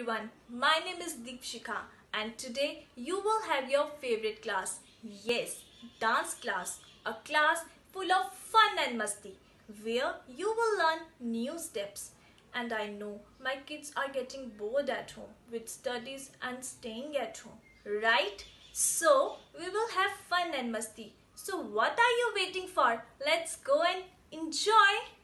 everyone, my name is Deepshika and today you will have your favorite class. Yes, dance class. A class full of fun and musty where you will learn new steps. And I know my kids are getting bored at home with studies and staying at home, right? So we will have fun and musty. So what are you waiting for? Let's go and enjoy.